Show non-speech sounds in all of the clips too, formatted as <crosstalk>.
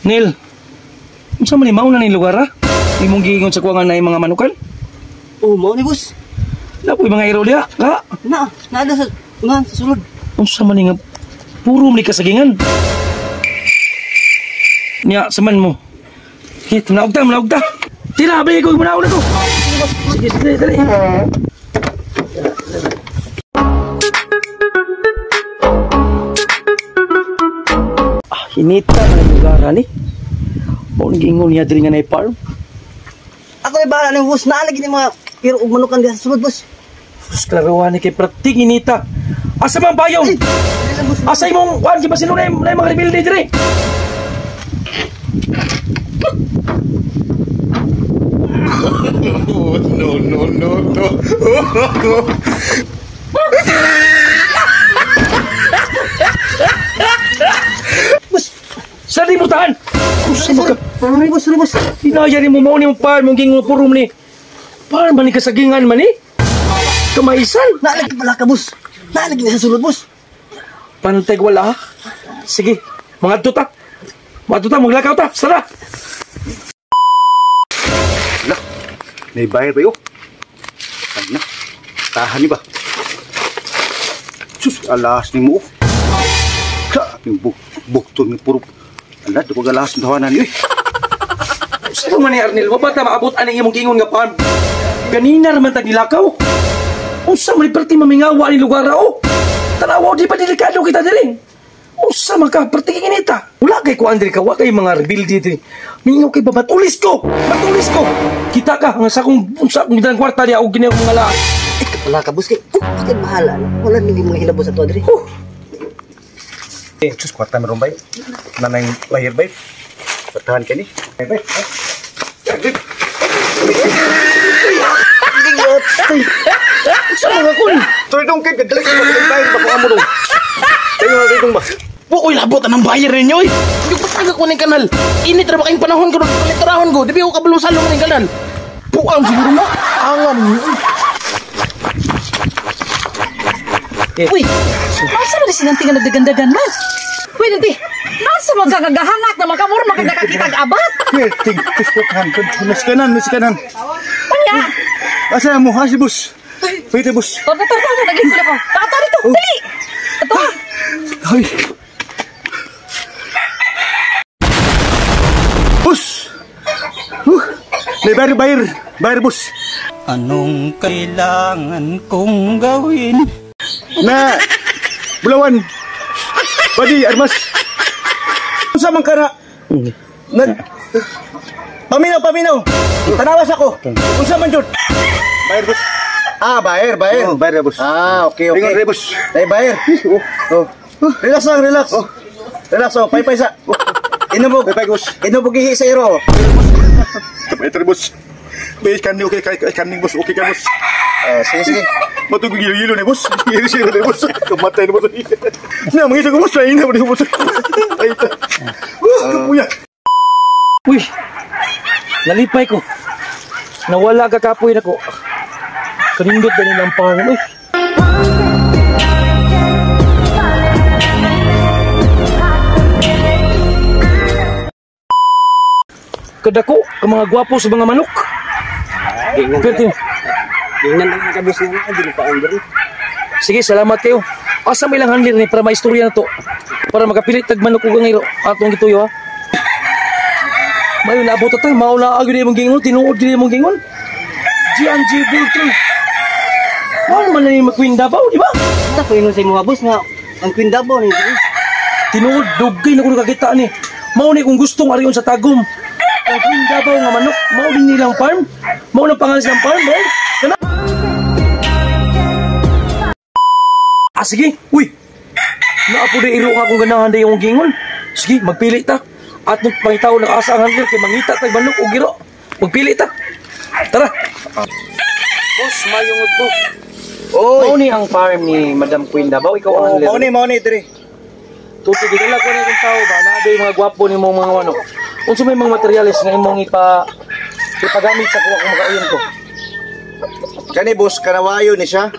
Neil, unsa man ni mauna ni lugar ha? Imong giingon sa kuwangan na yung mga manukan? Oh, mao ni boss. Napoy mga iro diha, ka? Na, naada sa nga sa sulod. Unsa man nga puro ni kasagingan. Nya, saman mo. Hit, manaog ta, manaog ta. Tira, abay ko, manaog na ko. Sige, dali, dali. Hinita na yung lugar, ni. Mo gingon niya diri nga na farm. Ako ay bahala ni boss. Naalagi ni mga pero ug manukan diha sa sulod boss. Sus, klarawan ni kay pratik hinita. Asa man bayong? Dili boss. Asa imong kuan ba sino na na mga rebelde diri? no, no, no, no. <laughs> Mo ka? Boss, sorry boss. Hinaya ni mo mao ni mong farm, yung gingon puro ni. Farm man ni kasagingan man ni. Kamaisan. Naalagi pala ka boss. Naalagi ni sa sulod boss. Panteg wala ha? Sige, mga tuta. Mga tuta, maglakaw ta. Sara. May bayar ba yun? Ay na. Tahan ni ba? Sus, alas ni mo. Ka, yung buk bukto ni puro. Ala, di ko galas ng tawanan yun. <laughs> Sino man ni Arnel? Wa ba ta maabot aning imong gingon nga farm? Ganina naman tag nilakaw. Unsa man perti mamingawa ni lugar rao? Tanawa di pa delikado kita diri. Unsa man ka perti inita? Wala kay ko Andre ka, wa kay mga rebelde diri. Mingaw kay babatulis ko. Batulis ko. Kita ka nga sa kung unsa kung gidan kwarta diha og ginaw mga lahat. Ito pala ka kay. Oh, akin bahala. Wala nang mga hilabos sa to diri. Huh. Eh, sus, kwarta meron ba yun? Nanay bayar ba yun? Patahan ka ni. Bay, bay. Unsa mga kun? Toy dong kay kadali ko bayar ba kung amo dong. Tayo na dong ba? Bukoy labot anang bayar ninyo eh. Yung pataga ko ng kanal. Init ra ba kayong panahon ko ron palitarahon ko. Di ba ko kabalo sa kanal. Buang siguro mo. Angam. Uy, masa ba silang tinggal na dagan-dagan man? Uy, nanti, masa magkakagahanak na makamura makagakakitag abat? Ting, tus ko kan. Mas kanan, mas kanan. Kanya, Asa mo, ha si bus? Wait, bus. tata tata tata naging sila ko. Tata rito, dali! Ito, Ay. Bus! Huh. May bayar, bayar. Bayar, bus. Anong kailangan kong gawin? Na! Bulawan! Badi, armas! Unsa man ka na? Nag... Paminaw, paminaw! Tanawas ako! Unsa man jud? Bayar, bus. Ah, bayar, bayar. Oh, bayar, bus. Ah, okay, okay. Ingon, bus. Ay, bayar. Oh. oh. Relax lang, relax. Oh. Relax, oh. Pay-pay sa. Inubog. Pay-pay, bus. Inubog ihi sa iro. Pay-pay, bus. May kaning okay kay kay kaning boss okay ka boss. Ah, sige sige. Matug gilo-gilo ni boss. <laughs> Gilo-gilo ni boss. Kamatay ni boss. <laughs> Na mangita ko boss ay na ni boss. Ay ta. Uh, kapuya. Uy, nalipay ko. Nawala ka kapoy na ko. Kanindot ba nilang farm? Uy, kadako ka mga gwapo sa mga manok. Perti. Tingnan lang ka boss na dili pa ang diri. Sige, salamat kayo. Asa may lang handler ni para maistorya na to. Para makapilit tag manok ug ngiro atong gituyo ha. Mayo na abot ta, mao na agad imong gingon, tinuod gid imong gingon. GNG Bilton. Wala man na yung McQueen Davao, di ba? Ito ko ingon sa mga boss nga ang Queen Davao ni. Tinuod, dugay na ko nakakita ni. Mao ni kung gustong ariyon sa tagum. Ang Queen Davao nga manok, mao din nilang farm. Mao na pangalan silang farm, eh. Ah, sige. Uy! Naapo na iro nga kung ganahan na yung gingon. Sige, magpili ta. At nung pangitaw ng asa ang handler, kay mangita tayo manok o giro. Magpili ta. Tara. Boss, mayong to. Oy. Mao ni ang farm ni Madam Queen Davao. Ikaw ang Oh, handler. mao ni mao ni diri. Tuti gidala ko na kung tao ba na yung mga gwapo ni mong mga ano. Unsa may mga materials nga imong ipa ipagamit sa kuha kung makauyon ko. Kani boss kanawayo ni siya.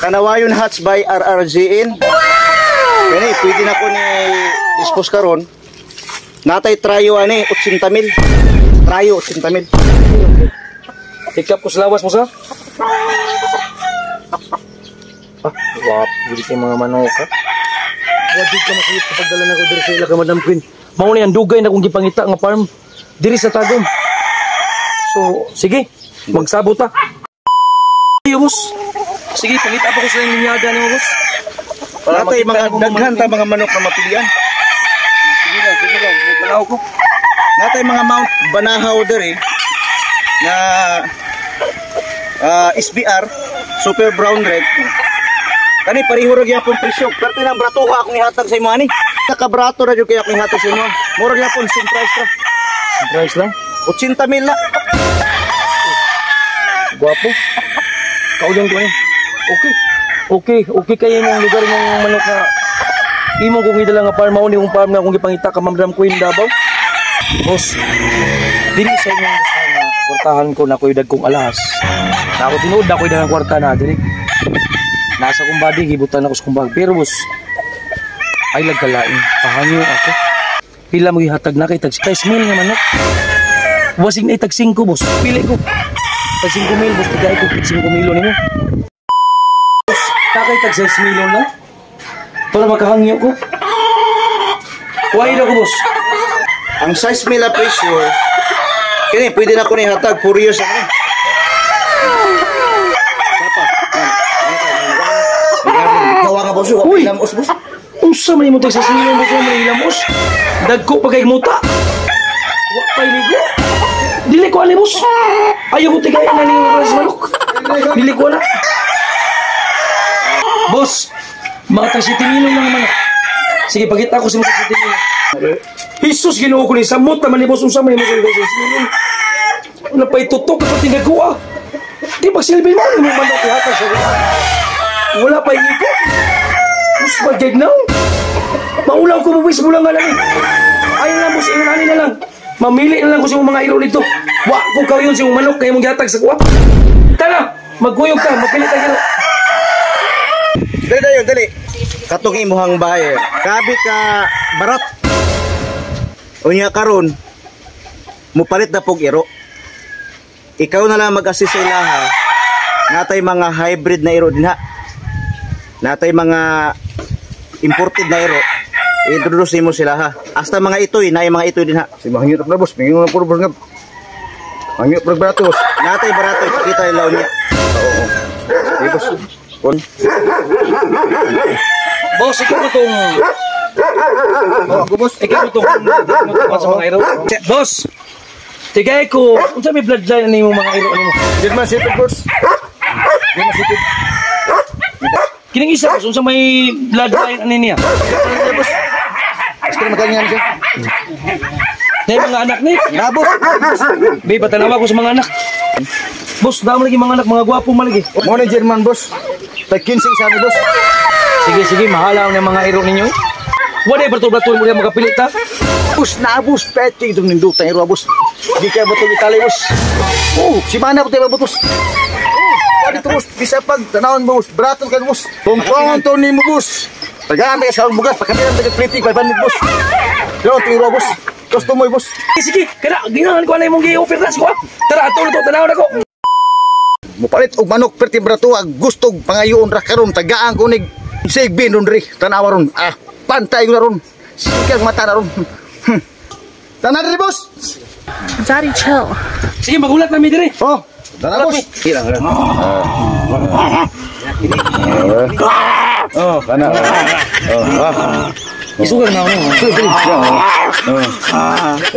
Kanawayon hats by RRGN. Kani pwede na ko ni dispose karon. Natay trayo ani 80 mil. Trayo 80 mil. Pick up ko sa lawas mo sa. Ah, wap, hindi kayo mga manok ha. Wadi ka masayip kapag dala na ko diri sa ila ka Madam Queen. Mao ni ang dugay na kong gipangita nga farm diri sa Tagum. So, sige, magsabot ta. Ayo, boss. Sige, pangita pa ko sa linyada ni mo, boss. Natay makita mga daghan ta mga manok na mapilian. Sige lang, sige lang. May panaw ko. Natay mga Mount Banahaw diri na ah, SBR Super Brown Red. Kani pareho ra gyapon presyo. Pero tinang brato ko akong ihatag sa imo ani. Nakabrato ra jud kay akong ihatag sa imo. Mura gyapon same price ra. Price lang. 80 mil na. Guwapo. Kaulang ko eh. Okay. Okay, okay kayo yung lugar ng manok na imo kung idala nga farm mao ni yung farm nga kung gipangita ka Madam Queen Davao. Boss. Dili sa inyong gusto nga kwartahan ko na ko'y dagkong alahas. Na ako tinuod na ko'y dagang kwarta na dili. Nasa kong body gibutan ako sa kumbag. Pero boss, ay lagkalain. Pahangyo ako. Pila mo ihatag na kay tag kay smell nga manok. Wasing na itag 5 boss. Pili ko. Tag 5 mil boss, tigay ko 5 milo nimo. Takay tag 6 milo na. Para makahangyo ko. Kuhay na ko boss. Ang size nila presyo kini pwede na ko ni hatag 4 years ako. Gawa nga boss, Uy! uy. Lamos boss. Unsa man imong 6 milo boss mo ilamos? Dagko pa kay muta. Wa pa ligo. Dili ko ali boss. Ayaw ko tigay na ning ras manok. Dili ko na. Boss, mga tag 7 milo lang naman. Sige, pagkita ko sa mga tag 7 milo. Jesus, ginoo ko ni samot naman ni boss man imong tag 6 milo. Wala pa itutok ka pati nagawa. Di ba silbi mo ni mong manok yata sa Wala pa iko. Mas magignaw. Maulaw ko mabis mo lang nga lang. Ayaw mo sa inani na lang. Mamili na lang ko sa mga ilo nito. Wa ko kaw yun sa manok kaya mong gatag sa kuwa. Tara, magkuyog ka, magpili tayo. Dali dayon, dali. Katong imuhang bayer. Kabi ka barat. Unya karon mupalit na pog iro. Ikaw na lang mag-assist sa ilaha. Natay mga hybrid na iro din ha. Natay mga imported na iro. Introduce mo sila ha. Hasta mga itoy, na mga itoy din ha. Si mahingit na boss, pingin mo na puro boss nga. Mahingit puro barato boss. Natay barato, kita yung law niya. Oo. Sige boss. Kon. Boss, ikaw ko itong... Ako boss. Ikaw sa mga iro. Boss, tigay ko... Kung sa may bloodline na yung mga iro mo. Hindi man sipit boss. Man. Kining isa, kung sa may bloodline ano niya. Boss. Gusto na siya. Mga anak ni. Na boss. Be, patanawa ko sa mga anak. Boss, dami lagi mga anak, mga gwapo malagi. Mo na German boss. Tag 15 isa ni boss. Sige, sige, mahala ang mga iro ninyo. Wala yung bato-bato mo rin makapilit ha. Boss na boss. Peti itong nindutang iro boss. Di kaya bato itali boss. Oh, si mana ko tayo boss. Oh, dito boss. Bisa pag tanawon boss. Barato ka boss. Tungkong to ni mo boss. Tagaan ka sa bugas. Pagkatilan tayo plating. Pagpanit boss. Yo, tiro boss. Gusto mo boss. Sige, sige, kada, ginahan ko na yung mong gi-offer na ko ha. Tara, ato na to, tanaw na ko. Mupalit og manok perti brato ag gustog pangayoon ra karon tagaan ko nig sigbin ron ri tanawa ron. Ah pantay ko na ron. Sikang mata na ron. Hmm. Tanan rin boss. Daddy, chill. Sige, magulat na mi dire. oh tana boss. Hirang, hirang. oh kana oh ah. Isugar na ako.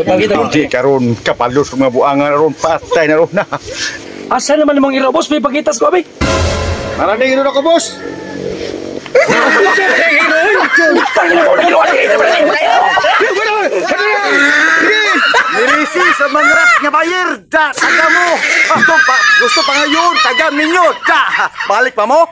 Pagkita ko. di karon kapalos mga buangan ron patay na ron. na <laughs> Asa naman namang iro, boss? May pagitas ko, abi. Narating ron ako boss. Nirisi sa mga rat nga bayer da taga mo. Gusto pa gusto pa ngayon taga ninyo da. Balik pa mo